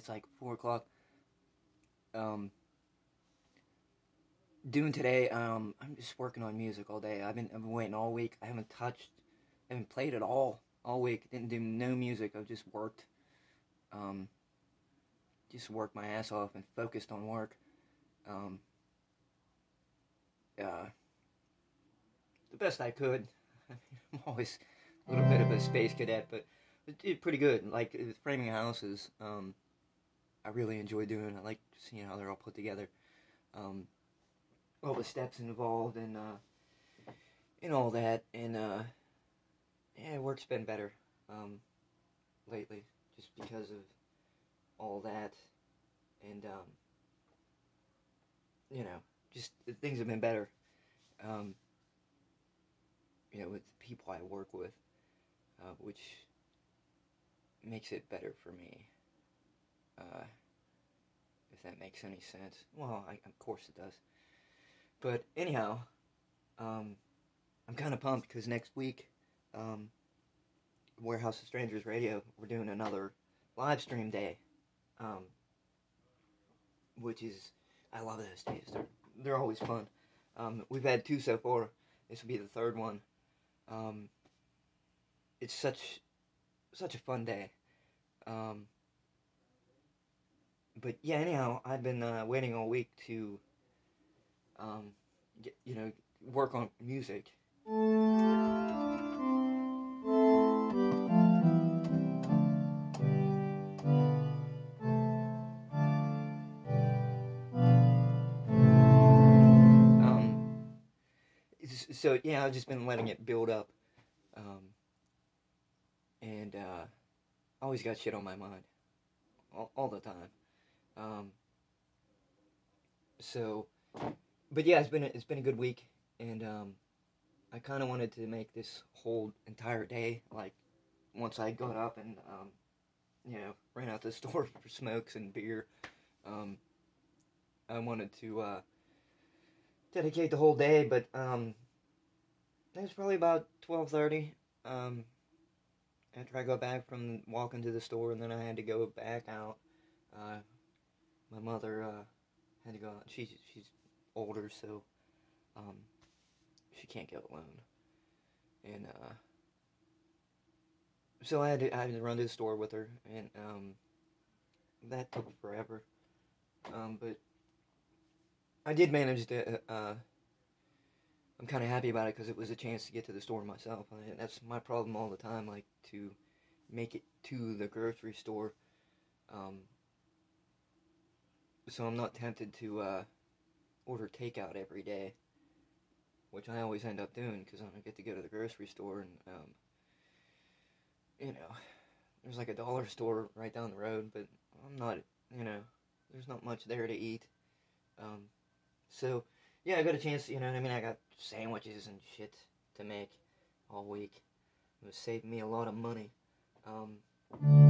It's like four o'clock. Um, doing today. Um, I'm just working on music all day. I've been I've been waiting all week. I haven't touched, I haven't played at all all week. Didn't do no music. I've just worked. Um, just worked my ass off and focused on work. Um, uh, the best I could. I'm always a little bit of a space cadet, but did pretty good. Like framing houses, um, I really enjoy doing. I like seeing how they're all put together. Um, all the steps involved and uh, and all that, and uh, yeah, work's been better um, lately, just because of all that, and um, you know, just things have been better. Um, you know, with the people I work with, uh, which makes it better for me. Uh, if that makes any sense. Well, I, of course it does. But anyhow, um, I'm kind of pumped because next week, um, Warehouse of Strangers Radio, we're doing another live stream day, um, which is I love those days. They're they're always fun. Um, we've had two so far. This will be the third one. Um, it's such such a fun day. Um, but yeah, anyhow, I've been uh, waiting all week to, um, get, you know, work on music. Um, so yeah, I've just been letting it build up, um, and uh, always got shit on my mind, all, all the time. Um, so, but yeah, it's been a, it's been a good week, and um, I kind of wanted to make this whole entire day like once I got up and um, you know ran out the store for smokes and beer. Um, I wanted to uh, dedicate the whole day, but um, it was probably about twelve thirty. Um, after I got back from walking to the store, and then I had to go back out. Uh, my mother uh, had to go out. She's she's older, so um, she can't go alone. And uh, so I had to I had to run to the store with her, and um, that took forever. Um, but I did manage to. Uh, I'm kind of happy about it because it was a chance to get to the store myself. I, that's my problem all the time, like to make it to the grocery store. Um, so I'm not tempted to uh, order takeout every day, which I always end up doing because I don't get to go to the grocery store and um, you know, there's like a dollar store right down the road, but I'm not, you know, there's not much there to eat. Um, so yeah, I got a chance. You know what I mean? I got sandwiches and shit to make all week. It was saving me a lot of money. Um,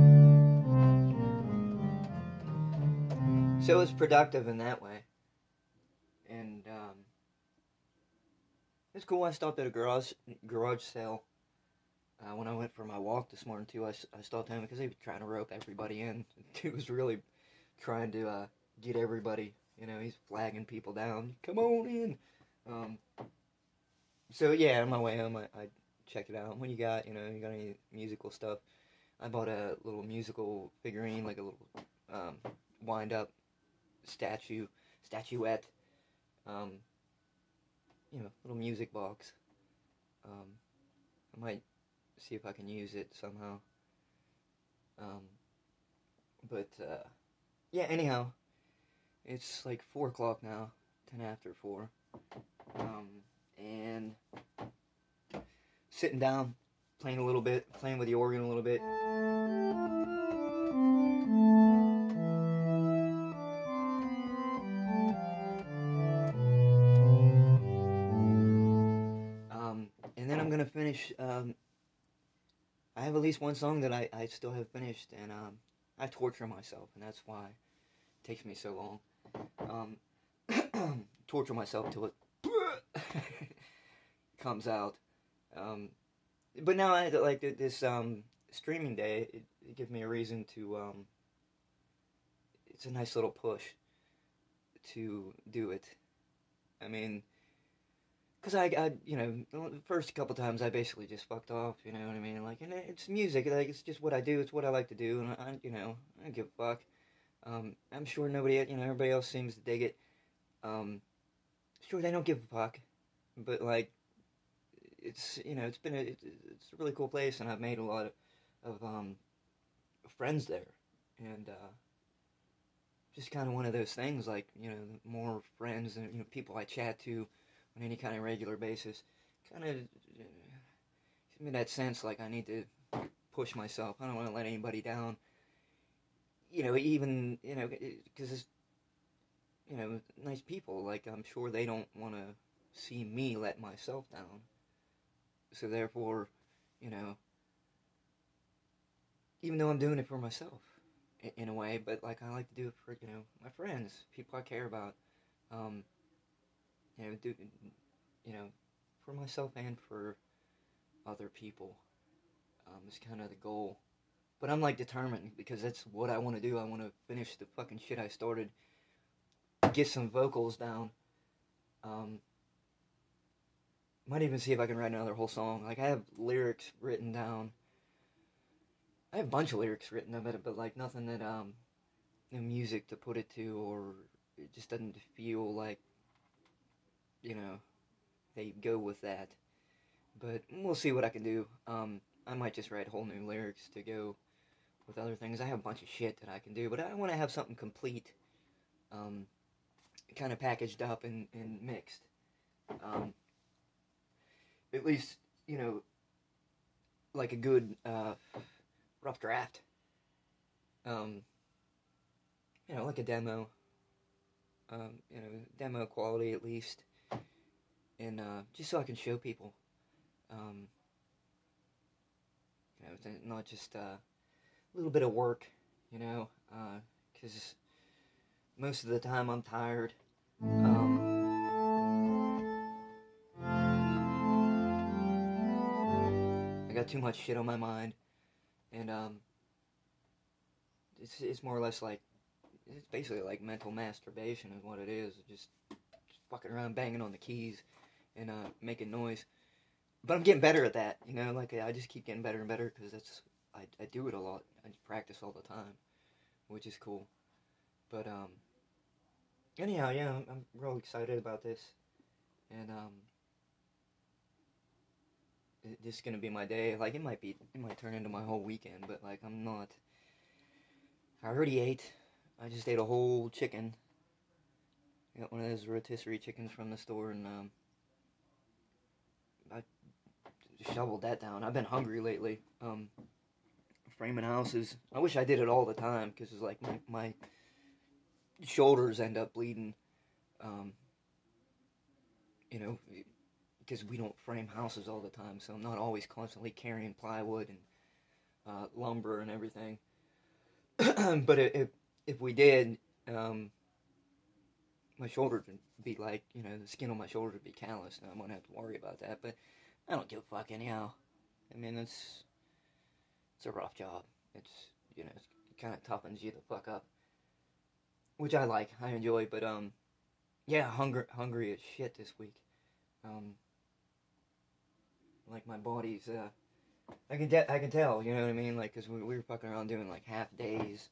so it was productive in that way. And um, it's cool. I stopped at a garage garage sale uh, when I went for my walk this morning too. I, I stopped him because they were trying to rope everybody in. Dude was really trying to uh, get everybody. You know, he's flagging people down. Come on in. Um, so yeah, on my way home, I, I checked it out. What you got? You know, you got any musical stuff? I bought a little musical figurine, like a little um, wind up statue, statuette. Um, you know, little music box. Um, I might see if I can use it somehow. Um, but uh, yeah, anyhow, it's like four o'clock now, ten after four, um, and sitting down, playing a little bit, playing with the organ a little bit. Um, I have at least one song that I, I still have finished, and um, I torture myself, and that's why it takes me so long. Um, torture myself till it comes out. Um, but now I like this um, streaming day. It, it gives me a reason to um, it's a nice little push to do it. I mean, because I, I, you know, the first couple times I basically just fucked off, you know what I mean? Like, and it's music, like, it's just what I do, it's what I like to do, and I, you know, I don't give a fuck. Um, I'm sure nobody, you know, everybody else seems to dig it. Um, sure, they don't give a fuck, but, like, it's, you know, it's been a, it's a really cool place, and I've made a lot of, of um, friends there, and, uh, just kind of one of those things, like, you know, more friends and, you know, people I chat to, on any kind of regular basis, kind of uh, me that sense like I need to push myself. I don't want to let anybody down. You know, even you know, because it's, you know, nice people. Like I'm sure they don't want to see me let myself down. So therefore, you know, even though I'm doing it for myself, in, in a way, but like I like to do it for you know my friends, people I care about. Um, you know, do, you know, for myself and for other people. Um, is kind of the goal. But I'm like determined because that's what I want to do. I want to finish the fucking shit I started. Get some vocals down. Um, might even see if I can write another whole song. Like I have lyrics written down. I have a bunch of lyrics written of it, but like nothing that um, the music to put it to, or it just doesn't feel like you know, they go with that. But we'll see what I can do. Um, I might just write whole new lyrics to go with other things. I have a bunch of shit that I can do, but I want to have something complete, um, kind of packaged up and, and mixed. Um, at least, you know, like a good uh, rough draft. Um, you know, like a demo. Um, you know, demo quality at least and uh, just so I can show people, um, you know, not just uh, a little bit of work, you know, because uh, most of the time I'm tired. Um, I got too much shit on my mind, and um, it's it's more or less like it's basically like mental masturbation is what it is. Just, just fucking around banging on the keys and uh, making noise. But I'm getting better at that, you know. Like I just keep getting better and better because that's I, I do it a lot. I practice all the time, which is cool. But um, anyhow, yeah, I'm, I'm real excited about this, and um, this is gonna be my day. Like it might be, it might turn into my whole weekend, but like I'm not. I already ate. I just ate a whole chicken. I got one of those rotisserie chickens from the store, and um, shoveled that down. I've been hungry lately. Um, framing houses. I wish I did it all the time because it's like my, my shoulders end up bleeding. Um, you know, because we don't frame houses all the time, so I'm not always constantly carrying plywood and uh, lumber and everything. but if if we did, um, my shoulders would be like, you know, the skin on my shoulders would be calloused, and I wouldn't have to worry about that. But I don't give a fuck anyhow. I mean, it's it's a rough job. It's you know, it kind of toughens you the fuck up, which I like. I enjoy, but um, yeah, hungry hungry as shit this week. Um, like my body's uh, I can de- I can tell. You know what I mean? Like, cause we, we were fucking around doing like half days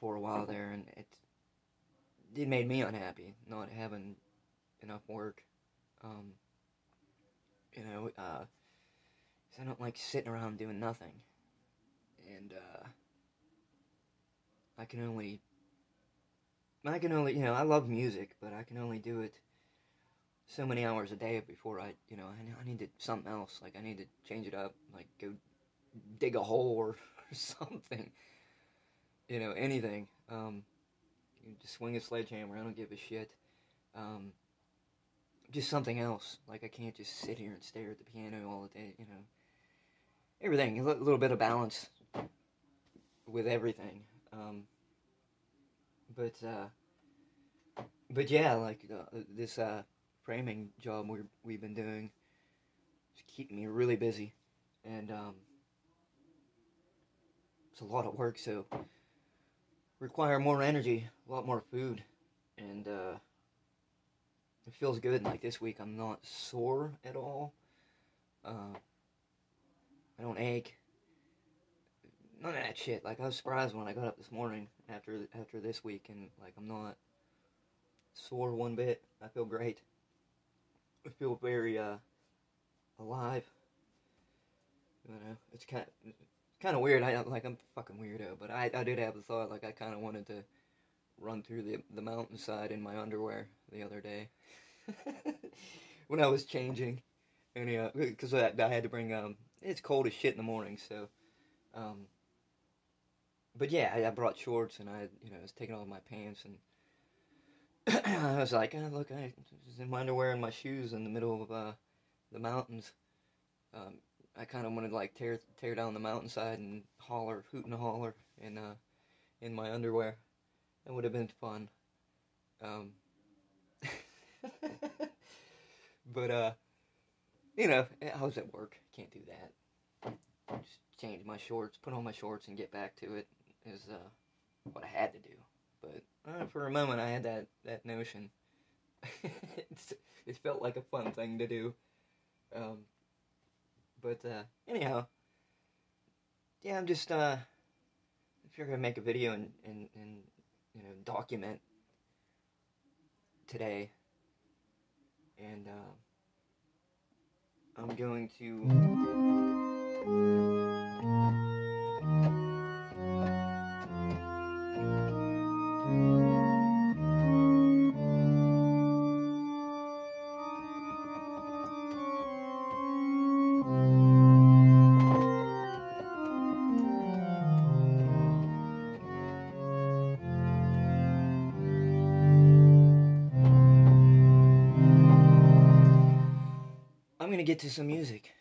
for a while there, and it it made me unhappy not having enough work. Um, you know, uh, I don't like sitting around doing nothing. And, uh, I can only, I can only, you know, I love music, but I can only do it so many hours a day before I, you know, I, I need to, something else. Like, I need to change it up, like, go dig a hole or, or something. You know, anything. Um, just swing a sledgehammer, I don't give a shit. Um, just something else. Like I can't just sit here and stare at the piano all day. You know, everything. A little bit of balance with everything. Um, but uh, but yeah, like uh, this uh, framing job we we've been doing is keeping me really busy, and um, it's a lot of work. So require more energy, a lot more food, and uh, it feels good. Like this week, I'm not sore at all. Uh, I don't ache. None of that shit. Like I was surprised when I got up this morning after after this week, and like I'm not sore one bit. I feel great. I feel very uh, alive. You know, it's kind of, kind of weird. I like I'm fucking weirdo, but I I did have the thought like I kind of wanted to run through the the mountainside in my underwear the other day when I was changing, and yeah, because I, I had to bring um it's cold as shit in the morning, so um. But yeah, I, I brought shorts and I, you know, was taking off my pants and I was like, oh, look, I was in my underwear and my shoes in the middle of uh, the mountains. Um, I kind of wanted to like tear tear down the mountainside and holler, hoot and holler in uh, in my underwear. That would have been fun. Um, but uh, you know, I was at work. Can't do that. Just change my shorts, put on my shorts, and get back to it is uh, what I had to do. But uh, for a moment, I had that that notion. it felt like a fun thing to do. Um, but uh, anyhow, yeah, I'm just uh, if you're gonna make a video and, and, and you know document today, and uh, I'm going to. Get to some music.